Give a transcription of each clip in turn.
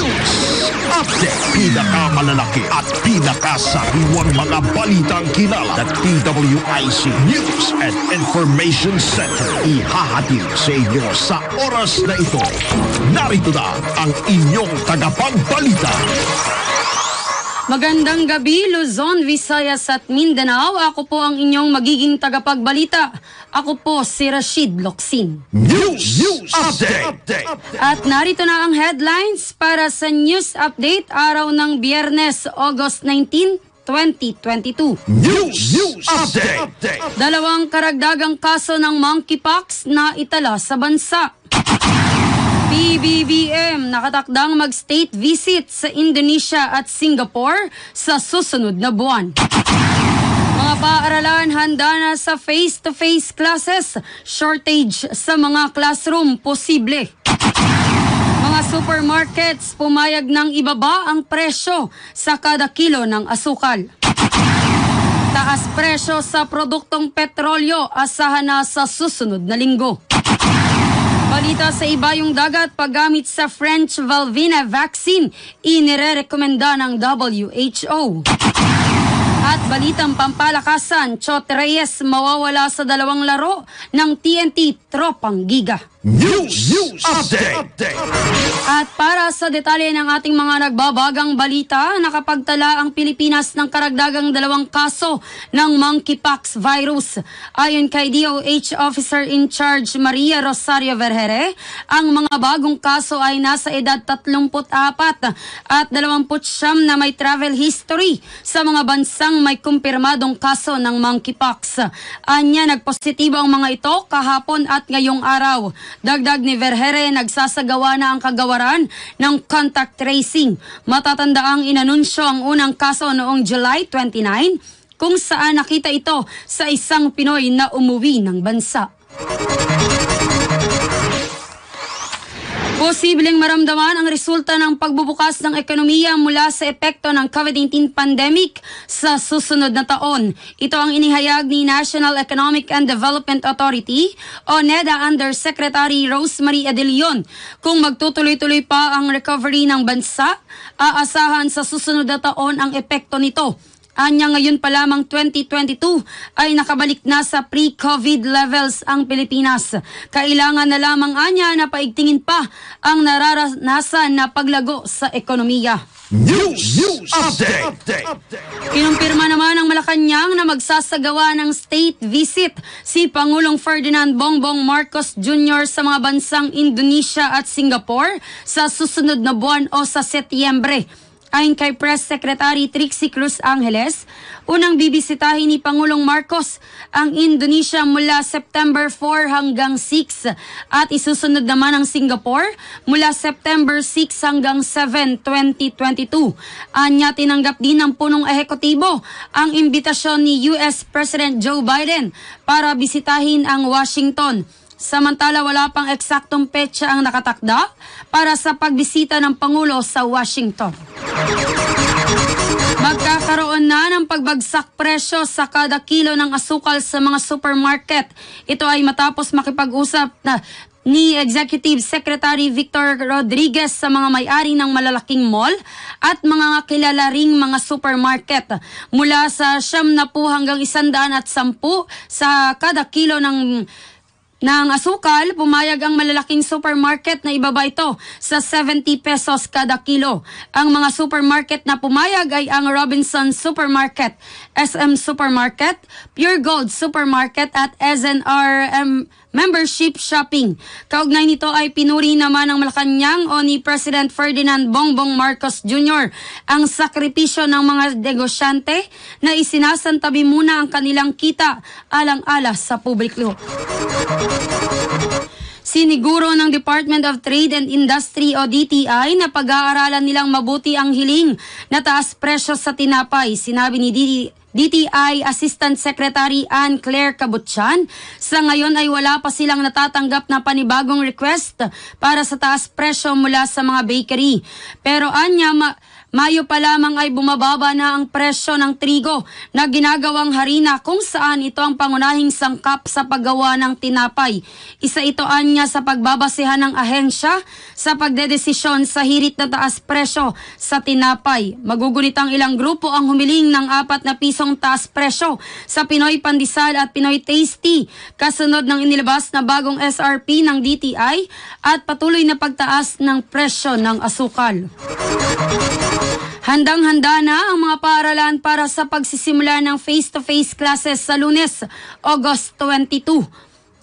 News Update. Pinakamalalaki at pinakasariwang mga balitang kinala ng DWIC News and Information Center. Ihahatid sa inyo sa oras na ito. Narito na ang inyong tagapagbalita. Magandang gabi, Luzon, Visayas at Mindanao. Ako po ang inyong magiging tagapagbalita. Ako po si Rashid Loksin. News, News Update. At narito na ang headlines para sa news update araw ng Biyernes, August 19, 2022. News, News Update. Dalawang karagdagang kaso ng monkeypox na itala sa bansa. PBBM nakatakdang mag-state visit sa Indonesia at Singapore sa susunod na buwan. Mga paaralan handa na sa face-to-face classes, shortage sa mga classroom posible. Mga supermarkets pumayag ng ibaba ang presyo sa kada kilo ng asukal. Taas presyo sa produktong petrolyo asahan na sa susunod na linggo. Balita sa iba yung dagat paggamit sa French Valvina vaccine inirerekomenda ng WHO. At balitang pampalakasan, Chot Reyes mawawala sa dalawang laro ng TNT Tropang Giga. News, News Update. At para sa detalye ng ating mga nagbabagang balita, nakapagtala ang Pilipinas ng karagdagang dalawang kaso ng monkeypox virus. Ayon kay DOH Officer in Charge Maria Rosario Vergere, ang mga bagong kaso ay nasa edad 34 at 29 na may travel history sa mga bansang may kumpirmadong kaso ng monkeypox. Anya nagpositibo ang mga ito kahapon at ngayong araw. Dagdag ni Vergere, nagsasagawa na ang kagawaran ng contact tracing. Matatanda ang inanunsyo ang unang kaso noong July 29 kung saan nakita ito sa isang Pinoy na umuwi ng bansa. Posibleng maramdaman ang resulta ng pagbubukas ng ekonomiya mula sa epekto ng COVID-19 pandemic sa susunod na taon. Ito ang inihayag ni National Economic and Development Authority o NEDA Undersecretary Rosemary Adelion. Kung magtutuloy-tuloy pa ang recovery ng bansa, aasahan sa susunod na taon ang epekto nito. Anya ngayon pa lamang 2022 ay nakabalik na sa pre-COVID levels ang Pilipinas. Kailangan na lamang anya na paigtingin pa ang nararanasan na paglago sa ekonomiya. News, News Update. Kinumpirma naman ng Malacanang na magsasagawa ng state visit si Pangulong Ferdinand Bongbong Marcos Jr. sa mga bansang Indonesia at Singapore sa susunod na buwan o sa Setyembre. Ayon kay Press Secretary Trixie Cruz Angeles, unang bibisitahin ni Pangulong Marcos ang Indonesia mula September 4 hanggang 6 at isusunod naman ang Singapore mula September 6 hanggang 7, 2022. Anya tinanggap din ng punong ehekutibo ang imbitasyon ni US President Joe Biden para bisitahin ang Washington. Samantala wala pang eksaktong petsa ang nakatakda para sa pagbisita ng Pangulo sa Washington. Magkakaroon na ng pagbagsak presyo sa kada kilo ng asukal sa mga supermarket. Ito ay matapos makipag-usap na ni Executive Secretary Victor Rodriguez sa mga may-ari ng malalaking mall at mga kilala ring mga supermarket. Mula sa siyam na po hanggang isandaan at sampu sa kada kilo ng ng asukal, pumayag ang malalaking supermarket na ibaba ito sa 70 pesos kada kilo. Ang mga supermarket na pumayag ay ang Robinson Supermarket, SM Supermarket, Pure Gold Supermarket at SNRM membership shopping. Kaugnay nito ay pinuri naman ng Malacanang o ni President Ferdinand Bongbong Marcos Jr. ang sakripisyo ng mga negosyante na isinasantabi muna ang kanilang kita alang-ala sa publiko. Siniguro ng Department of Trade and Industry o DTI na pag-aaralan nilang mabuti ang hiling na taas presyo sa tinapay. Sinabi ni DTI Assistant Secretary Ann Claire Cabutsan, sa ngayon ay wala pa silang natatanggap na panibagong request para sa taas presyo mula sa mga bakery. Pero anya, ma- Mayo pa lamang ay bumababa na ang presyo ng trigo na ginagawang harina kung saan ito ang pangunahing sangkap sa paggawa ng tinapay. Isa ito anya sa pagbabasehan ng ahensya sa pagdedesisyon sa hirit na taas presyo sa tinapay. Magugunit ang ilang grupo ang humiling ng apat na pisong taas presyo sa Pinoy Pandesal at Pinoy Tasty kasunod ng inilabas na bagong SRP ng DTI at patuloy na pagtaas ng presyo ng asukal. Handang-handa na ang mga paaralan para sa pagsisimula ng face-to-face classes sa lunes, August 22.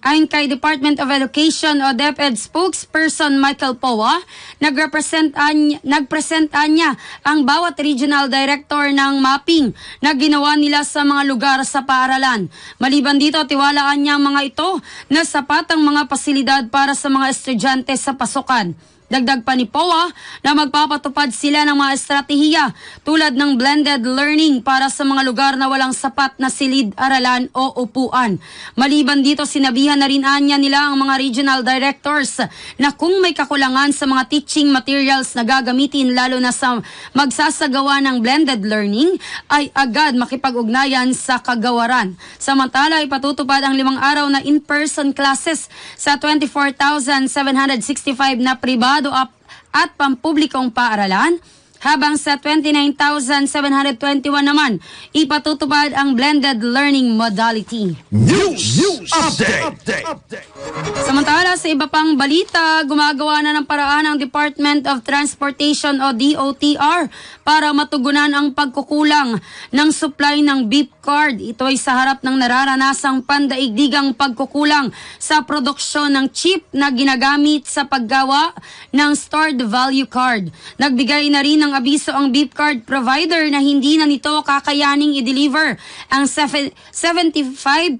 Ayon kay Department of Education o DepEd spokesperson Michael Powa, nagrepresent anya, nagpresent anya ang bawat regional director ng mapping na ginawa nila sa mga lugar sa paaralan. Maliban dito, tiwalaan niya ang mga ito na sapat ang mga pasilidad para sa mga estudyante sa pasukan. Dagdag pa ni POA na magpapatupad sila ng mga estratehiya tulad ng blended learning para sa mga lugar na walang sapat na silid, aralan o upuan. Maliban dito, sinabihan na rin anya nila ang mga regional directors na kung may kakulangan sa mga teaching materials na gagamitin lalo na sa magsasagawa ng blended learning ay agad makipag-ugnayan sa kagawaran. Samantala, ipatutupad ang limang araw na in-person classes sa 24,765 na pribado pribado at pampublikong paaralan, habang sa 29,721 naman, ipatutupad ang blended learning modality. News, News Update. Samantala sa iba pang balita, gumagawa na ng paraan ang Department of Transportation o DOTR para matugunan ang pagkukulang ng supply ng beef card. Ito ay sa harap ng nararanasang pandaigdigang pagkukulang sa produksyon ng chip na ginagamit sa paggawa ng stored value card. Nagbigay na rin ng abiso ang beef card provider na hindi na nito kakayaning i-deliver ang 75,000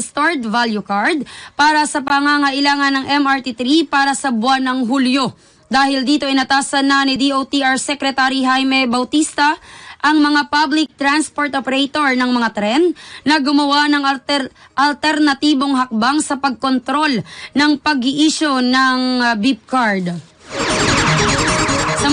stored value card para sa pangangailangan ng MRT3 para sa buwan ng Hulyo. Dahil dito inatasan na ni DOTR Secretary Jaime Bautista ang mga public transport operator ng mga tren na gumawa ng alter, alternatibong hakbang sa pagkontrol ng pag-i-issue ng uh, beep card.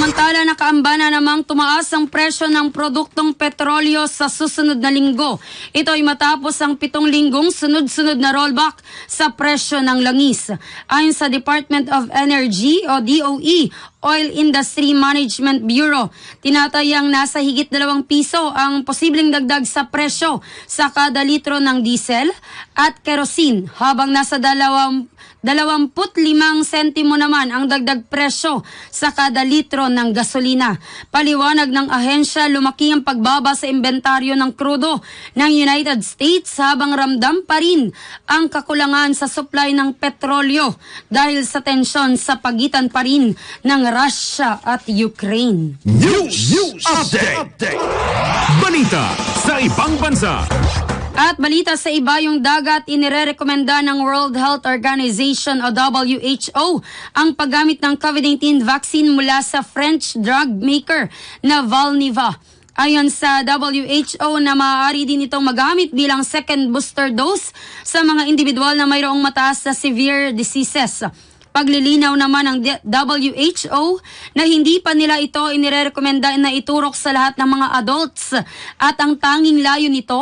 Samantala, nakaamba na namang tumaas ang presyo ng produktong petrolyo sa susunod na linggo. Ito ay matapos ang pitong linggong sunod-sunod na rollback sa presyo ng langis. Ayon sa Department of Energy o DOE, Oil Industry Management Bureau. Tinatayang nasa higit dalawang piso ang posibleng dagdag sa presyo sa kada litro ng diesel at kerosene habang nasa dalawang 25 sentimo naman ang dagdag presyo sa kada litro ng gasolina. Paliwanag ng ahensya, lumaki ang pagbaba sa inventaryo ng krudo ng United States habang ramdam pa rin ang kakulangan sa supply ng petrolyo dahil sa tensyon sa pagitan pa rin ng Russia at Ukraine. News, News Update. Balita sa ibang bansa. At balita sa iba yung dagat, inirerekomenda ng World Health Organization o WHO ang paggamit ng COVID-19 vaccine mula sa French drug maker na Valneva. Ayon sa WHO na maaari din itong magamit bilang second booster dose sa mga individual na mayroong mataas na severe diseases. Paglilinaw naman ng WHO na hindi pa nila ito inirekomenda na iturok sa lahat ng mga adults at ang tanging layo nito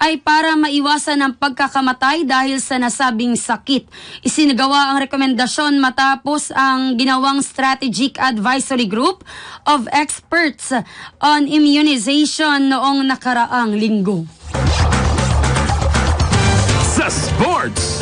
ay para maiwasan ang pagkakamatay dahil sa nasabing sakit. Isinagawa ang rekomendasyon matapos ang ginawang Strategic Advisory Group of Experts on Immunization noong nakaraang linggo. Sa sports!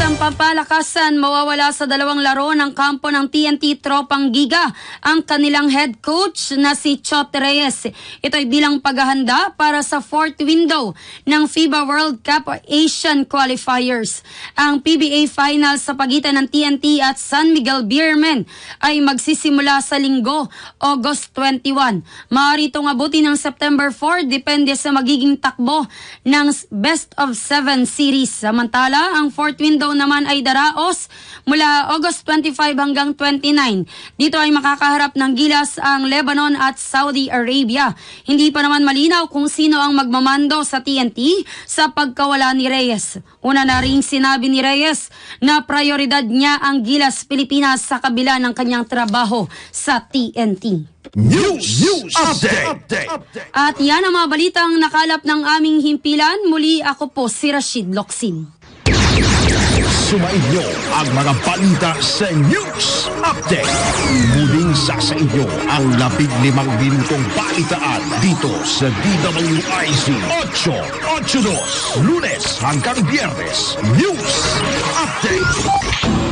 Balitang pampalakasan, mawawala sa dalawang laro ng kampo ng TNT Tropang Giga ang kanilang head coach na si Chot Reyes. Ito ay bilang paghahanda para sa fourth window ng FIBA World Cup Asian Qualifiers. Ang PBA Finals sa pagitan ng TNT at San Miguel Beermen ay magsisimula sa linggo, August 21. Maaari itong abutin ng September 4 depende sa magiging takbo ng best of seven series. Samantala, ang fourth window araw naman ay daraos mula August 25 hanggang 29. Dito ay makakaharap ng gilas ang Lebanon at Saudi Arabia. Hindi pa naman malinaw kung sino ang magmamando sa TNT sa pagkawala ni Reyes. Una na rin sinabi ni Reyes na prioridad niya ang gilas Pilipinas sa kabila ng kanyang trabaho sa TNT. News, News Update. At yan ang mga balitang nakalap ng aming himpilan. Muli ako po si Rashid Loksin. Sumainyo ang mga balita sa News Update. Muling sa inyo ang labing limang minutong balitaan dito sa DWIC 882 Lunes hanggang Biyernes. News Update.